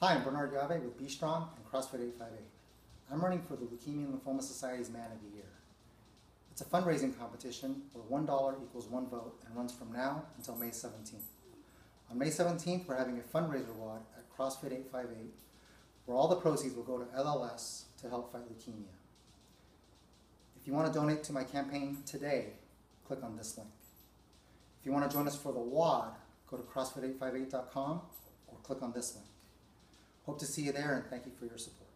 Hi, I'm Bernard Llave with Be Strong and CrossFit 858. I'm running for the Leukemia and Lymphoma Society's Man of the Year. It's a fundraising competition where $1 equals one vote and runs from now until May 17th. On May 17th, we're having a fundraiser WOD at CrossFit 858 where all the proceeds will go to LLS to help fight leukemia. If you want to donate to my campaign today, click on this link. If you want to join us for the WOD, go to CrossFit858.com or click on this link. Hope to see you there and thank you for your support.